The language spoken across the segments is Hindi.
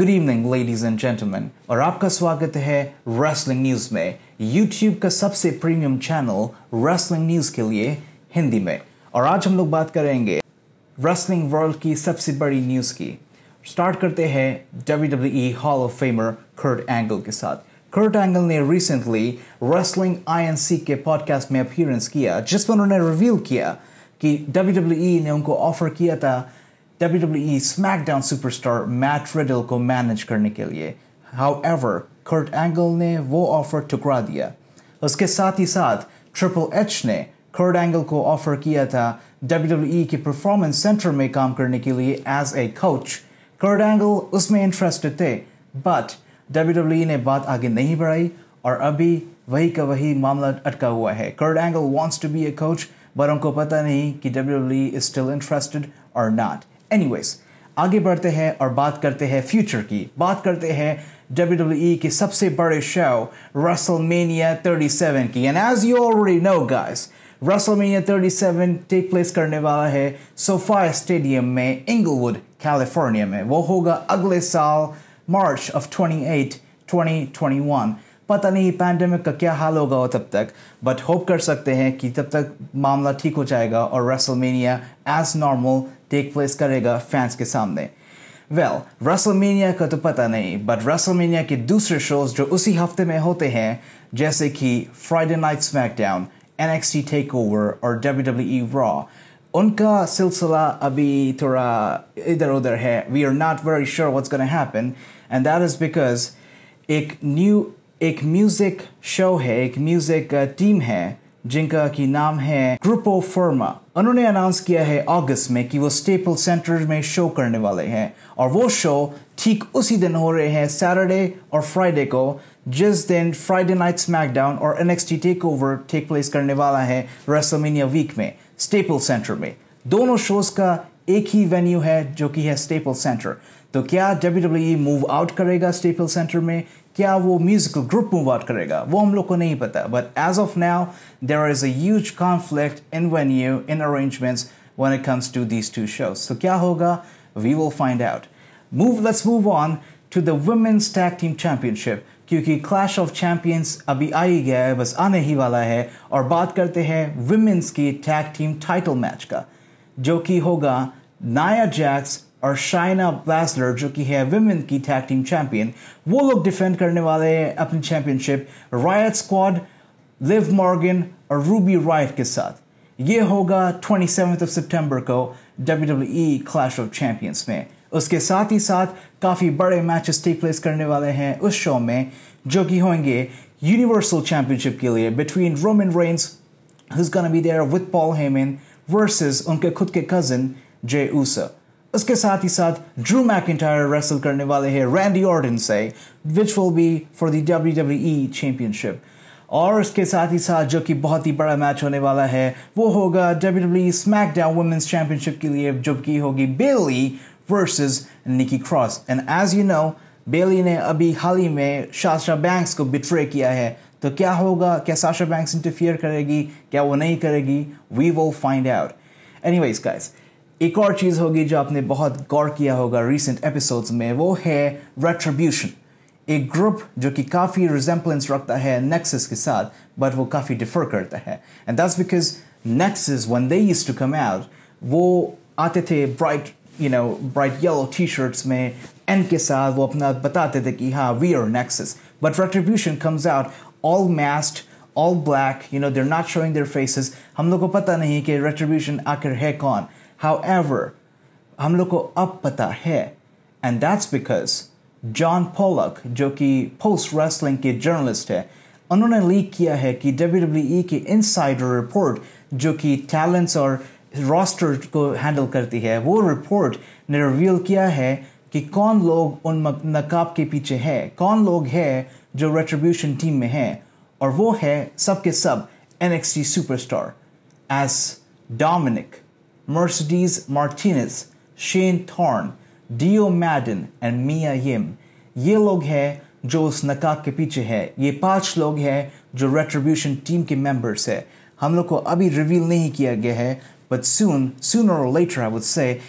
Good evening ladies and gentleman और आपका स्वागत है रेसलिंग न्यूज़ में यूट्यूब का सबसे प्रीमियम चैनल रेसलिंग न्यूज़ के लिए हिंदी में और आज हम लोग बात करेंगे रेसलिंग वर्ल्ड की सबसे बड़ी न्यूज़ की स्टार्ट करते हैं WWE hall of famer Kurt Angle के साथ कर्ट एंगल ने रिसेंटली रेसलिंग आईएनसी के पॉडकास्ट में अपीयरेंस किया जिसमें उन्होंने रिवील किया कि WWE ने उनको ऑफ़र किया था WWE SmackDown superstar Matt Riddle को मैनेज करने के लिए। हाउएवर कर्ट एंगल ने वो ऑफ़र ठुकरा दिया। उसके साथ ही साथ ट्रिपल एच ने कर्ट एंगल को ऑफ़र किया था WWE के परफॉर्मेंस सेंटर में काम करने के लिए as a coach Kurt Angle उसमें इंटरेस्टेड थे बट WWE ने बात आगे नहीं बढ़ाई और अभी वही का वही मामला अटका हुआ है। Kurt Angle wants to be a coach but उनको पता नहीं कि WWE is still interested or not anyways आगे बढ़ते हैं और बात करते हैं फ्यूचर की। बात करते हैं WWE के सबसे बड़े शो WrestleMania 37 की। And as you already know guys WrestleMania 37 take place करने वाला है सोफा स्टेडियम में इंगलवुड कैलिफ़ोर्निया में। वो होगा अगले साल मार्च ऑफ़ 28 2021 पता नहीं पैंडेमिक का क्या हाल होगा तब तक बट होप कर सकते हैं कि तब तक मामला ठीक हो जाएगा और WrestleMania as normal take place करेगा फैंस के सामने। वेल well, का तो पता नहीं बट रेसलमेनिया के दूसरे शोज़ जो उसी हफ़्ते में होते हैं जैसे कि Friday night SmackDown take over और WWE Raw उनका सिलसिला अभी थोड़ा इधर उधर है। We are not very sure what's gonna happen and that is because एक न्यू एक म्यूज़िक शो है एक म्यूज़िक टीम है जिनका की नाम है ग्रुपो फर्मा उन्होंने अनाउंस किया है अगस्त में कि वो स्टेपल सेंटर में शो करने वाले हैं। और वो शो ठीक उसी दिन हो रहे हैं सैटरडे और फ्राइडे को, जिस दिन फ्राइडे नाइट स्मैकडाउन और NXT take over take place करने वाला है रेसलमेनिया वीक में स्टेपल सेंटर में। दोनों शोज़ का एक ही वेन्यू है, जो कि है स्टेपल सेंटर तो क्या डब्ल्यू मूव आउट करेगा स्टेपल सेंटर में? क्या वो म्यूजिकल ग्रुप मूव आउट करेगा वो हम लोग को नहीं पता but as of now there is a conflict in venue in arrangements when it comes to these two shows. So क्या होगा? We will find out. Move. Let's move on to the women's tag team championship, क्योंकि क्लैश ऑफ़ चैंपियंस अभी आ ही गया है, बस आने ही वाला है, और बात करते हैं विमेंस की टैग टीम टाइटल मैच का, जो कि होगा नाया जैक्स और शाइना ब्लास्लर जो कि है विमेन की टैग टीम चैंपियन वो लोग डिफेंड करने वाले हैं अपनी championship Riott Squad Liv Morgan और रूबी राइट के साथ। ये होगा 27th ऑफ़ सितंबर को WWE क्लैश ऑफ़ चैंपियंस में। उसके साथ ही साथ काफ़ी बड़े मैचेस टेक प्लेस करने वाले हैं उस शो में, जो कि होंगे यूनिवर्सल चैंपियनशिप के लिए between Roman Reigns who's gonna be there with Paul Heyman, versus उनके खुद के कजिन जे ऊसा उसके साथ ही साथ ड्रू मैकिटायर रेसल करने वाले हैं रैंडी ऑर्डन से which will be for the W W E championship और उसके साथ ही साथ जो कि बहुत ही बड़ा मैच होने वाला है, वो होगा W W SmackDown women's championship के लिए, जो कि होगी Bayley versus Nikki Cross and as you know Bayley ने अभी हाल ही में शास्त्रा बैंक्स को बिट्रे किया है। तो क्या होगा? क्या साशा बैंक्स इंटरफियर करेगी? क्या वो नहीं करेगी? वी वो फाइंड आउट एनीवेज गाइस एक और चीज़ होगी जो आपने बहुत गौर किया होगा रिसेंट एपिसोड्स में, वो है रेट्रीब्यूशन एक ग्रुप जो कि काफ़ी रिजेंपलेंस रखता है नेक्सस के साथ बट वो काफ़ी डिफर करता है. And that's because Nexus one they use to come out वो आते थे bright you know bright yellow T shirts में एन के साथ वो अपना बताते थे कि हाँ we are Nexus but Retribution comes out all masked all black you know they're not showing their faces हम लोग को पता नहीं कि रेट्रीब्यूशन आखिर है कौन. However, हम लोग को अब पता है and that's because John Pollock जो कि पोस्ट रेसलिंग के जर्नलिस्ट है उन्होंने लीक किया है कि डब्ल्यू डब्ल्यू ई की इनसाइडर रिपोर्ट जो कि टैलेंट्स और रोस्टर को हैंडल करती है वो रिपोर्ट ने रिवील किया है कि कौन लोग उन नकाब के पीछे है कौन लोग है जो रेट्रीब्यूशन टीम में है और वो है सबके सब N superstar as Dominik Mercedes Martinez, Shane Thorne, Dio Madden and Mia Yim ये लोग हैं जो उस नकाब के पीछे है। ये पाँच लोग हैं जो रेट्रीब्यूशन टीम के मेंबर्स है। हम लोग को अभी रिवील नहीं किया गया है but soon sooner or later I would say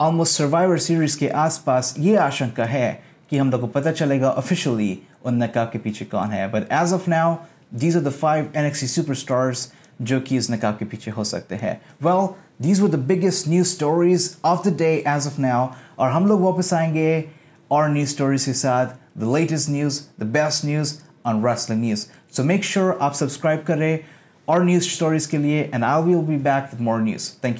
almost Survivor Series के आसपास ये आशंका है कि हम लोग को पता चलेगा ऑफिशियली उन नकाब के पीछे कौन है। But as of now these are the five NXT superstars जो कि इस नकाब के पीछे हो सकते हैं। Well these were the biggest news stories of the day as of now और हम लोग वापस आएँगे और न्यूज़ स्टोरीज के साथ। The latest news the best news on wrestling news so make sure आप सब्सक्राइब करें और न्यूज़ स्टोरीज के लिए and I will be back with more news thank you